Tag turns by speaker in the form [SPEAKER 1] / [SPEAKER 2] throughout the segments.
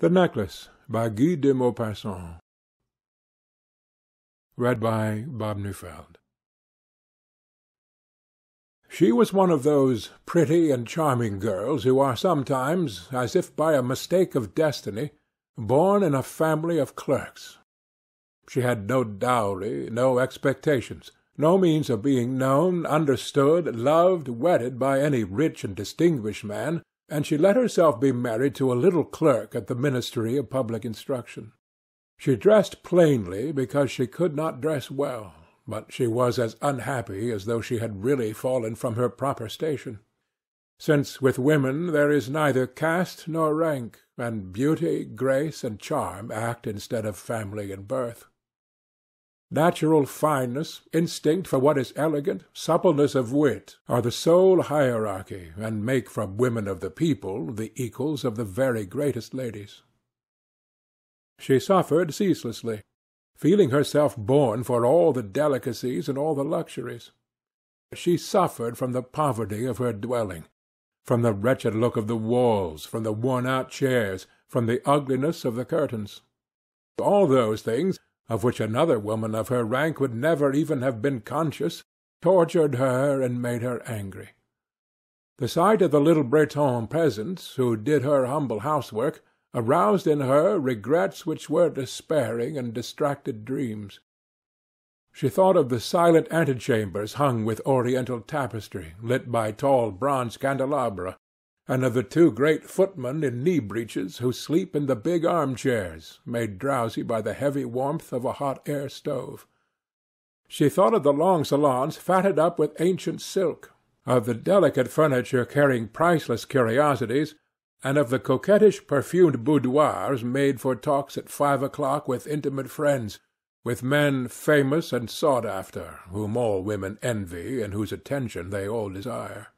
[SPEAKER 1] THE NECKLACE by Guy de Maupassant Read by Bob Neufeld She was one of those pretty and charming girls who are sometimes, as if by a mistake of destiny, born in a family of clerks. She had no dowry, no expectations, no means of being known, understood, loved, wedded by any rich and distinguished man and she let herself be married to a little clerk at the Ministry of Public Instruction. She dressed plainly because she could not dress well, but she was as unhappy as though she had really fallen from her proper station. Since with women there is neither caste nor rank, and beauty, grace, and charm act instead of family and birth. Natural fineness, instinct for what is elegant, suppleness of wit, are the sole hierarchy, and make from women of the people the equals of the very greatest ladies. She suffered ceaselessly, feeling herself born for all the delicacies and all the luxuries. She suffered from the poverty of her dwelling, from the wretched look of the walls, from the worn-out chairs, from the ugliness of the curtains. All those things of which another woman of her rank would never even have been conscious, tortured her and made her angry. The sight of the little Breton peasant, who did her humble housework, aroused in her regrets which were despairing and distracted dreams. She thought of the silent antechambers hung with oriental tapestry, lit by tall bronze candelabra, and of the two great footmen in knee-breeches who sleep in the big arm-chairs, made drowsy by the heavy warmth of a hot-air stove. She thought of the long salons fatted up with ancient silk, of the delicate furniture carrying priceless curiosities, and of the coquettish perfumed boudoirs made for talks at five o'clock with intimate friends, with men famous and sought after, whom all women envy and whose attention they all desire.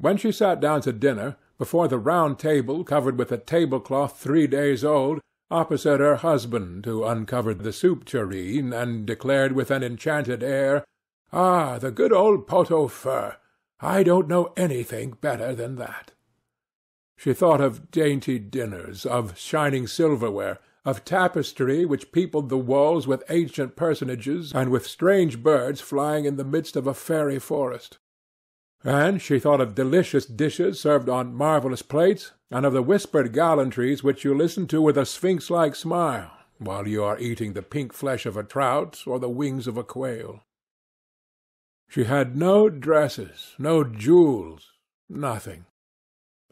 [SPEAKER 1] When she sat down to dinner, before the round table covered with a tablecloth three days old, opposite her husband, who uncovered the soup tureen and declared with an enchanted air, "Ah, the good old pot au feu! I don't know anything better than that." She thought of dainty dinners, of shining silverware, of tapestry which peopled the walls with ancient personages and with strange birds flying in the midst of a fairy forest. And she thought of delicious dishes served on marvellous plates, and of the whispered gallantries which you listen to with a sphinx-like smile, while you are eating the pink flesh of a trout or the wings of a quail. She had no dresses, no jewels, nothing.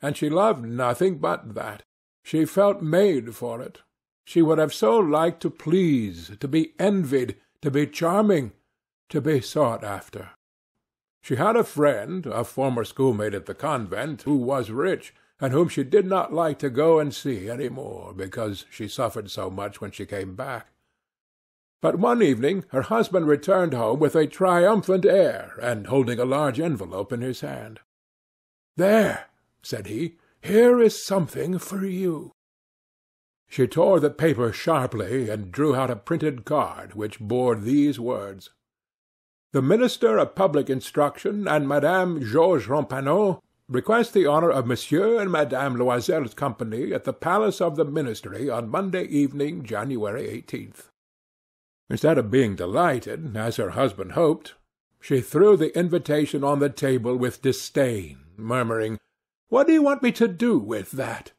[SPEAKER 1] And she loved nothing but that. She felt made for it. She would have so liked to please, to be envied, to be charming, to be sought after. She had a friend, a former schoolmate at the convent, who was rich, and whom she did not like to go and see any more, because she suffered so much when she came back. But one evening her husband returned home with a triumphant air, and holding a large envelope in his hand. "There," said he, "here is something for you." She tore the paper sharply, and drew out a printed card, which bore these words the Minister of Public Instruction and Madame Georges Ramponneau request the honour of Monsieur and Madame Loisel's company at the Palace of the Ministry on Monday evening, January 18th. Instead of being delighted, as her husband hoped, she threw the invitation on the table with disdain, murmuring, "What do you want me to do with that?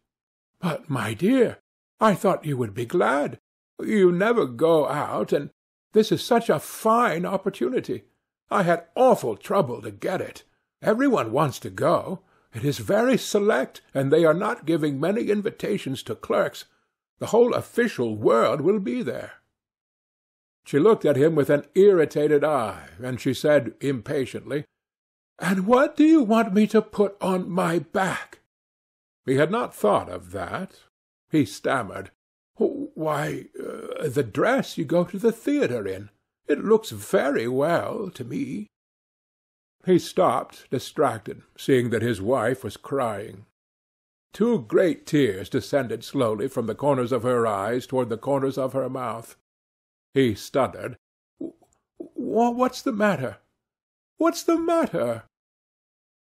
[SPEAKER 1] But, my dear, I thought you would be glad. You never go out, and this is such a fine opportunity. I had awful trouble to get it. Every one wants to go. It is very select, and they are not giving many invitations to clerks. The whole official world will be there. She looked at him with an irritated eye, and she said impatiently, "And what do you want me to put on my back?" He had not thought of that. He stammered. Why, uh, the dress you go to the theatre in. It looks very well to me." He stopped, distracted, seeing that his wife was crying. Two great tears descended slowly from the corners of her eyes toward the corners of her mouth. He stuttered. "What's the matter? What's the matter?"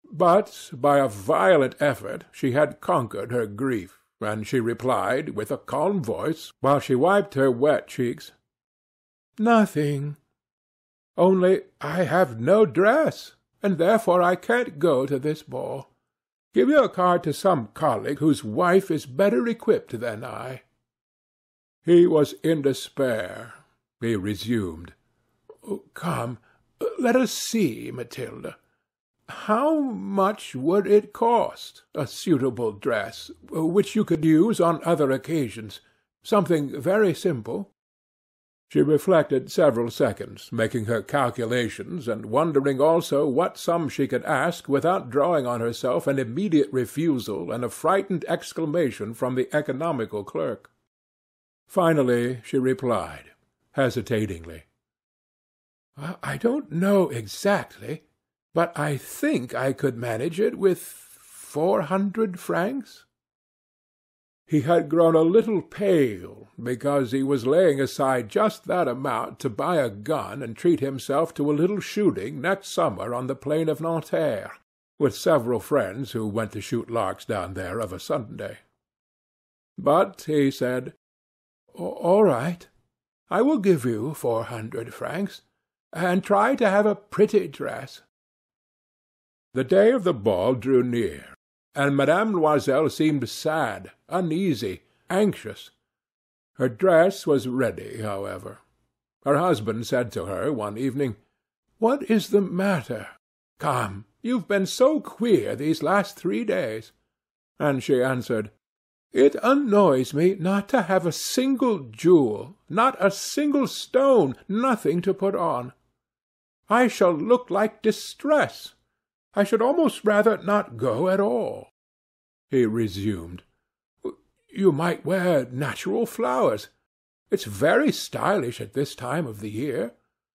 [SPEAKER 1] But by a violent effort she had conquered her grief and she replied, with a calm voice, while she wiped her wet cheeks, "Nothing. Only I have no dress, and therefore I can't go to this ball. Give your card to some colleague whose wife is better equipped than I." He was in despair. He resumed. Oh, "Come, let us see, Matilda. How much would it cost, a suitable dress, uh, which you could use on other occasions? Something very simple?" She reflected several seconds, making her calculations, and wondering also what sum she could ask without drawing on herself an immediate refusal and a frightened exclamation from the economical clerk. Finally she replied, hesitatingly, "I don't know exactly, but I think I could manage it with four hundred francs." He had grown a little pale, because he was laying aside just that amount to buy a gun and treat himself to a little shooting next summer on the plain of Nanterre, with several friends who went to shoot larks down there of a Sunday. But he said, "All right. I will give you four hundred francs, and try to have a pretty dress." The day of the ball drew near, and Madame Loisel seemed sad, uneasy, anxious. Her dress was ready, however. Her husband said to her one evening, "What is the matter? Come, you've been so queer these last three days." And she answered, "It annoys me not to have a single jewel, not a single stone, nothing to put on. I shall look like distress. I should almost rather not go at all." He resumed, "You might wear natural flowers. It's very stylish at this time of the year.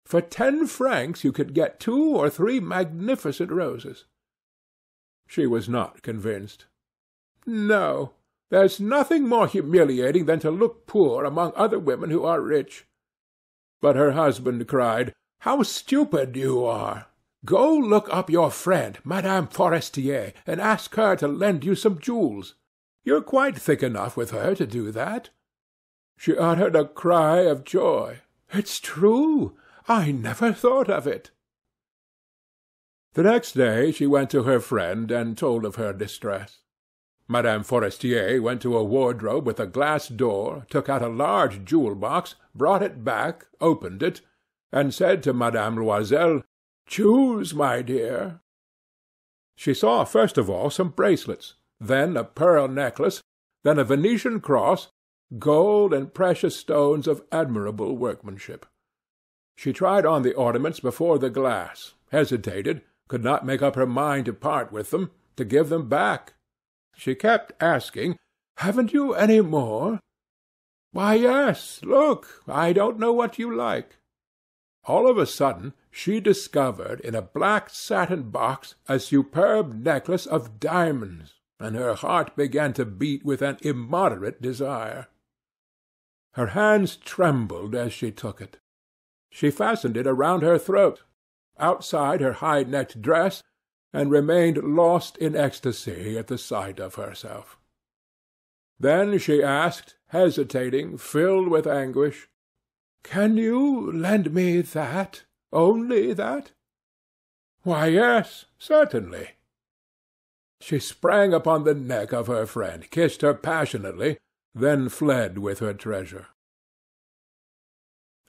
[SPEAKER 1] For ten francs you could get two or three magnificent roses." She was not convinced. "No. There's nothing more humiliating than to look poor among other women who are rich." But her husband cried, "How stupid you are! Go look up your friend, Madame Forestier, and ask her to lend you some jewels. You're quite thick enough with her to do that." She uttered a cry of joy. "It's true! I never thought of it." The next day she went to her friend and told of her distress. Madame Forestier went to a wardrobe with a glass door, took out a large jewel box, brought it back, opened it, and said to Madame Loisel. Choose, my dear." She saw first of all some bracelets, then a pearl necklace, then a Venetian cross, gold and precious stones of admirable workmanship. She tried on the ornaments before the glass, hesitated, could not make up her mind to part with them, to give them back. She kept asking, "Haven't you any more?" "Why, yes. Look, I don't know what you like." All of a sudden she discovered in a black satin box a superb necklace of diamonds, and her heart began to beat with an immoderate desire. Her hands trembled as she took it. She fastened it around her throat, outside her high-necked dress, and remained lost in ecstasy at the sight of herself. Then she asked, hesitating, filled with anguish, "Can you lend me that? Only that?" "Why, yes, certainly." She sprang upon the neck of her friend, kissed her passionately, then fled with her treasure.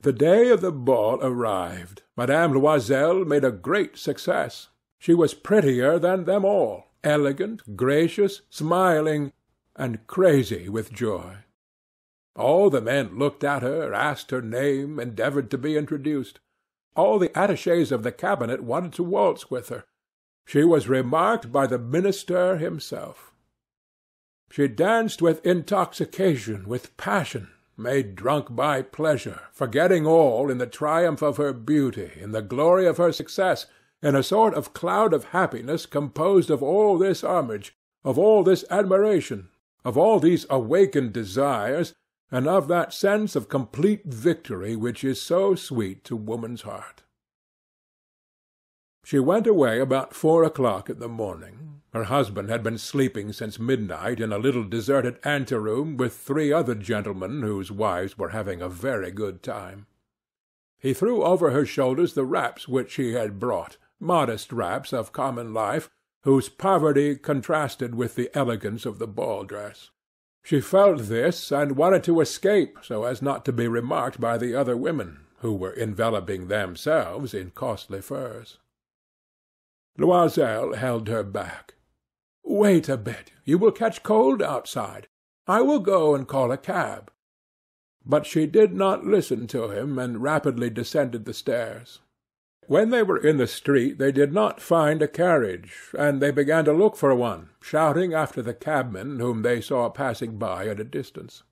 [SPEAKER 1] The day of the ball arrived. Madame Loisel made a great success. She was prettier than them all, elegant, gracious, smiling, and crazy with joy. All the men looked at her, asked her name, endeavored to be introduced. All the attachés of the cabinet wanted to waltz with her. She was remarked by the minister himself. She danced with intoxication, with passion, made drunk by pleasure, forgetting all in the triumph of her beauty, in the glory of her success, in a sort of cloud of happiness composed of all this homage, of all this admiration, of all these awakened desires, and of that sense of complete victory which is so sweet to woman's heart. She went away about four o'clock in the morning. Her husband had been sleeping since midnight in a little deserted anteroom with three other gentlemen whose wives were having a very good time. He threw over her shoulders the wraps which he had brought, modest wraps of common life, whose poverty contrasted with the elegance of the ball dress. She felt this and wanted to escape so as not to be remarked by the other women, who were enveloping themselves in costly furs. Loisel held her back. "Wait a bit. You will catch cold outside. I will go and call a cab." But she did not listen to him, and rapidly descended the stairs. When they were in the street they did not find a carriage, and they began to look for one, shouting after the cabmen whom they saw passing by at a distance.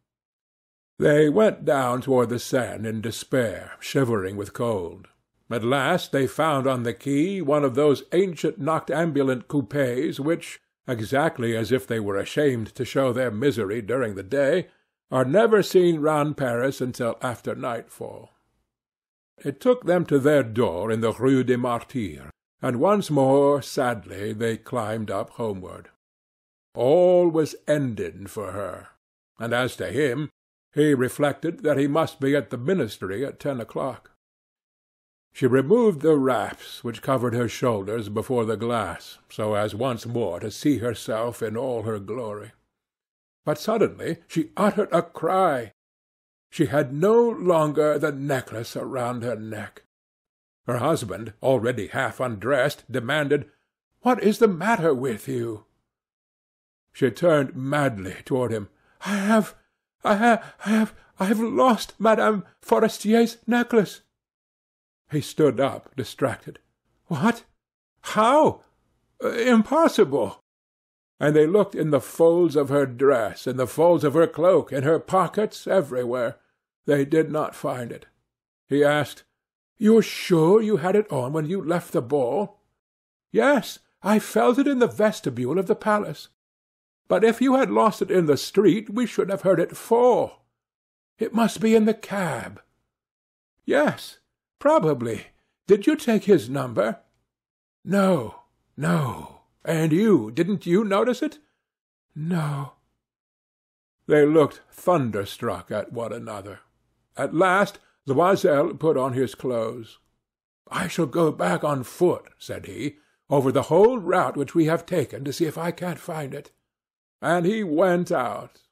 [SPEAKER 1] They went down toward the Seine in despair, shivering with cold. At last they found on the quay one of those ancient noctambulant coupés which, exactly as if they were ashamed to show their misery during the day, are never seen round Paris until after nightfall. It took them to their door in the Rue des Martyrs, and once more, sadly, they climbed up homeward. All was ended for her, and as to him, he reflected that he must be at the ministry at ten o'clock. She removed the wraps which covered her shoulders before the glass, so as once more to see herself in all her glory. But suddenly she uttered a cry. She had no longer the necklace around her neck. Her husband, already half undressed, demanded, "What is the matter with you?" She turned madly toward him. "I have, I have, I have, I have lost Madame Forestier's necklace. He stood up, distracted. "What? How? Uh, impossible!" And they looked in the folds of her dress, in the folds of her cloak, in her pockets, everywhere. They did not find it. He asked, "You're sure you had it on when you left the ball?" "Yes. I felt it in the vestibule of the palace. But if you had lost it in the street we should have heard it fall. It must be in the cab." "Yes. "Probably. Did you take his number?" "No, no. And you, didn't you notice it?" "No." They looked thunderstruck at one another. At last Loisel put on his clothes. "I shall go back on foot," said he, "over the whole route which we have taken to see if I can't find it." And he went out.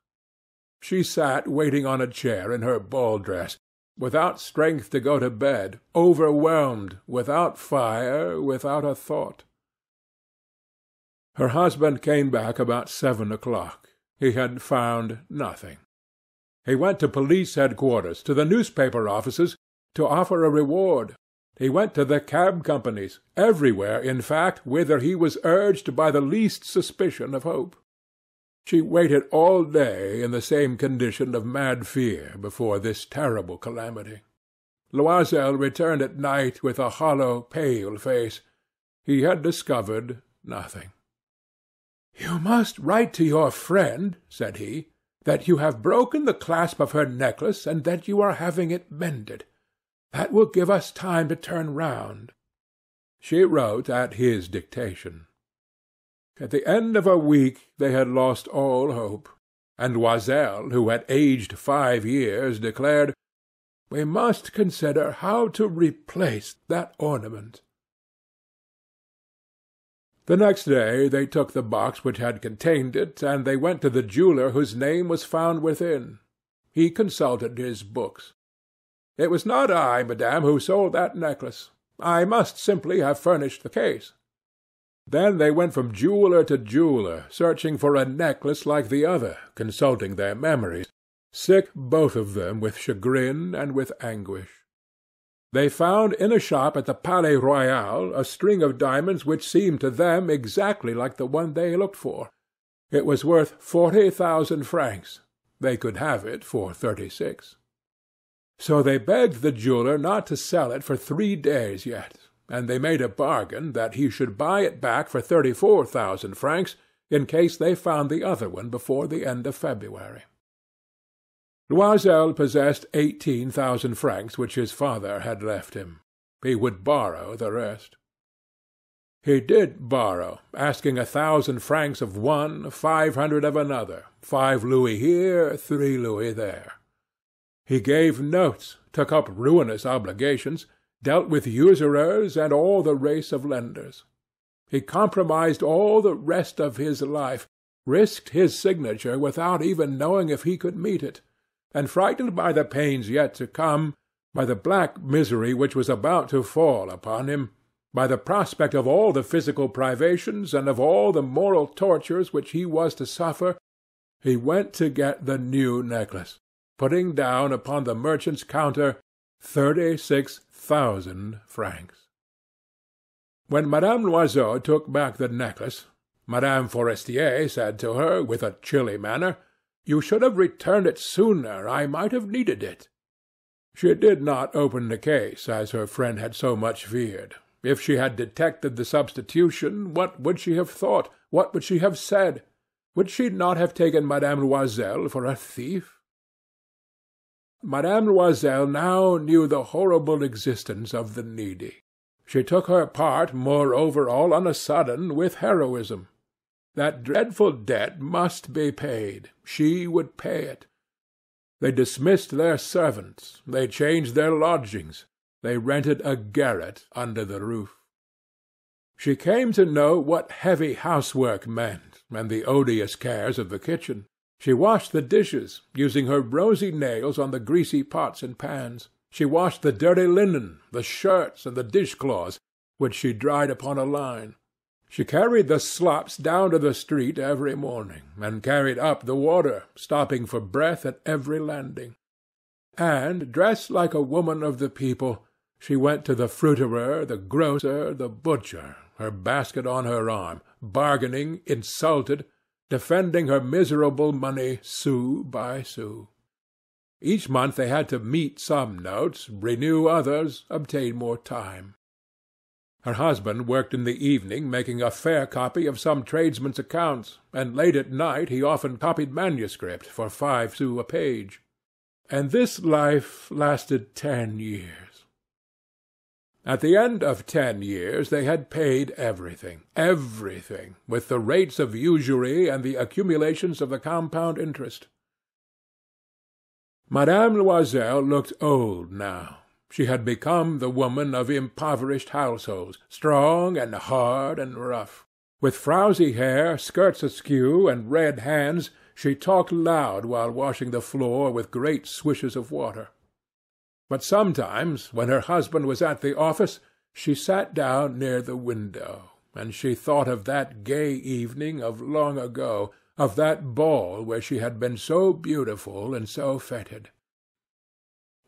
[SPEAKER 1] She sat waiting on a chair in her ball dress without strength to go to bed, overwhelmed, without fire, without a thought. Her husband came back about seven o'clock. He had found nothing. He went to police headquarters, to the newspaper offices, to offer a reward. He went to the cab companies, everywhere, in fact, whither he was urged by the least suspicion of hope. She waited all day in the same condition of mad fear before this terrible calamity. Loisel returned at night with a hollow, pale face. He had discovered nothing. "You must write to your friend," said he, "that you have broken the clasp of her necklace and that you are having it mended. That will give us time to turn round." She wrote at his dictation. At the end of a week they had lost all hope, and Loisel, who had aged five years, declared, "We must consider how to replace that ornament." The next day they took the box which had contained it, and they went to the jeweller whose name was found within. He consulted his books. "It was not I, madame, who sold that necklace. I must simply have furnished the case. Then they went from jeweller to jeweller, searching for a necklace like the other, consulting their memories, sick both of them with chagrin and with anguish. They found in a shop at the Palais Royal a string of diamonds which seemed to them exactly like the one they looked for. It was worth forty thousand francs. They could have it for thirty-six. So they begged the jeweller not to sell it for three days yet, and they made a bargain that he should buy it back for thirty-four thousand francs in case they found the other one before the end of February. Loisel possessed eighteen thousand francs which his father had left him. He would borrow the rest. He did borrow, asking a thousand francs of one, five hundred of another, five louis here, three louis there. He gave notes, took up ruinous obligations, dealt with usurers and all the race of lenders. He compromised all the rest of his life, risked his signature without even knowing if he could meet it, and frightened by the pains yet to come, by the black misery which was about to fall upon him, by the prospect of all the physical privations and of all the moral tortures which he was to suffer, he went to get the new necklace, putting down upon the merchant's counter thirty-six thousand francs. When Madame Loisel took back the necklace, Madame Forestier said to her, with a chilly manner, "You should have returned it sooner. I might have needed it." She did not open the case, as her friend had so much feared. If she had detected the substitution, what would she have thought? What would she have said? Would she not have taken Madame Loisel for a thief? Madame Loisel now knew the horrible existence of the needy. She took her part, moreover, all on a sudden, with heroism. That dreadful debt must be paid. She would pay it. They dismissed their servants. They changed their lodgings. They rented a garret under the roof. She came to know what heavy housework meant, and the odious cares of the kitchen. She washed the dishes, using her rosy nails on the greasy pots and pans. She washed the dirty linen, the shirts, and the dishcloths, which she dried upon a line. She carried the slops down to the street every morning, and carried up the water, stopping for breath at every landing. And, dressed like a woman of the people, she went to the fruiterer, the grocer, the butcher, her basket on her arm, bargaining, insulted, defending her miserable money sou by sou. Each month they had to meet some notes, renew others, obtain more time. Her husband worked in the evening making a fair copy of some tradesman's accounts, and late at night he often copied manuscript for five sous a page. And this life lasted ten years. At the end of ten years they had paid everything, everything, with the rates of usury and the accumulations of the compound interest. Madame Loisel looked old now. She had become the woman of impoverished households, strong and hard and rough. With frowsy hair, skirts askew, and red hands, she talked loud while washing the floor with great swishes of water. But sometimes, when her husband was at the office, she sat down near the window, and she thought of that gay evening of long ago, of that ball where she had been so beautiful and so feted.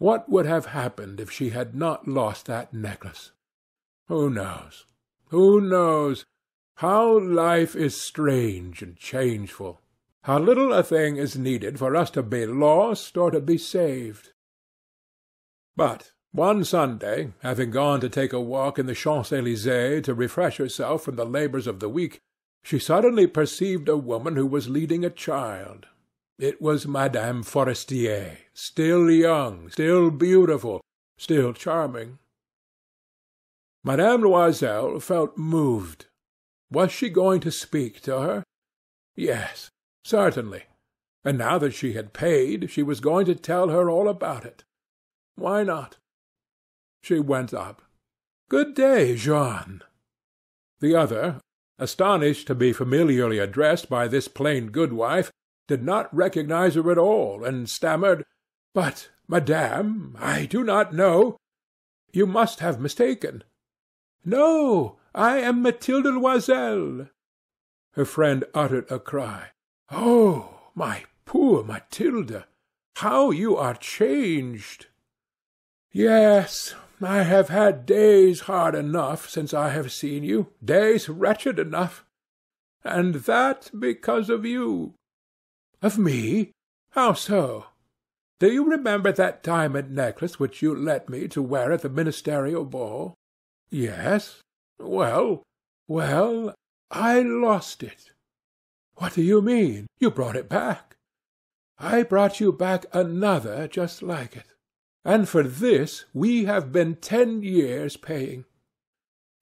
[SPEAKER 1] What would have happened if she had not lost that necklace? Who knows? Who knows? How life is strange and changeful! How little a thing is needed for us to be lost or to be saved! But one Sunday, having gone to take a walk in the Champs Elysees to refresh herself from the labours of the week, she suddenly perceived a woman who was leading a child. It was Madame Forestier, still young, still beautiful, still charming. Madame Loisel felt moved. Was she going to speak to her? Yes, certainly. And now that she had paid, she was going to tell her all about it. Why not? She went up. Good day, Jeanne. The other, astonished to be familiarly addressed by this plain goodwife, did not recognize her at all, and stammered, "But, madame, I do not know. You must have mistaken." "No, I am Mathilde Loisel." Her friend uttered a cry. "Oh, my poor Mathilde! How you are changed!" "Yes. I have had days hard enough since I have seen you, days wretched enough. And that because of you." "Of me? How so? Do you remember that diamond necklace which you lent me to wear at the ministerial ball?" "Yes. Well?" "Well, I lost it." "What do you mean? You brought it back." "I brought you back another just like it. And for this we have been ten years paying.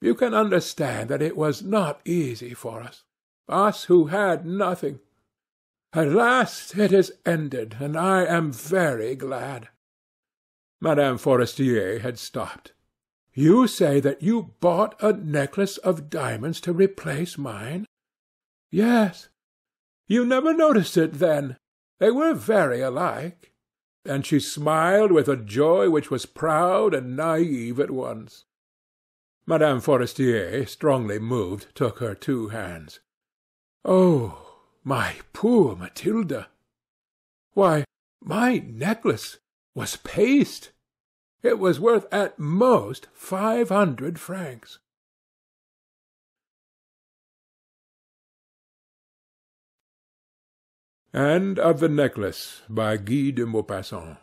[SPEAKER 1] You can understand that it was not easy for us, us who had nothing. At last it is ended, and I am very glad." Madame Forestier had stopped. "You say that you bought a necklace of diamonds to replace mine?" "Yes." "You never noticed it, then? They were very alike." And she smiled with a joy which was proud and naive at once. Madame Forestier, strongly moved, took her two hands. "Oh! My poor Matilda! Why, my necklace was paste. It was worth at most five hundred francs." End of the Necklace by Guy de Maupassant